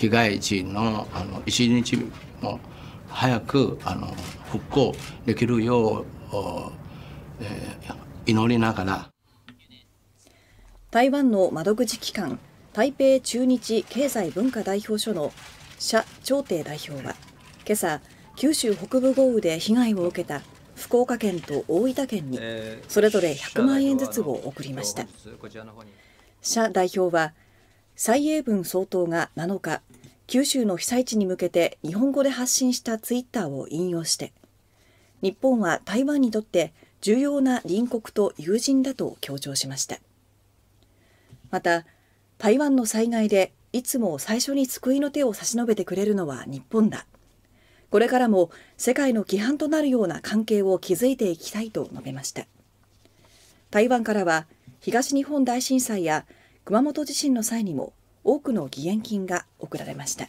被害地のあの一日も早くあの復興できるよう、えー、祈りながら。台湾の窓口機関台北駐日経済文化代表所の謝長廷代表は今朝九州北部豪雨で被害を受けた福岡県と大分県にそれぞれ100万円ずつを送りました。謝代表は蔡英文総統が7日九州の被災地に向けて日本語で発信したツイッターを引用して日本は台湾にとって重要な隣国と友人だと強調しました。また台湾の災害でいつも最初に救いの手を差し伸べてくれるのは日本だ。これからも世界の規範となるような関係を築いていきたいと述べました。台湾からは東日本大震災や熊本地震の際にも多くの義援金が贈られました。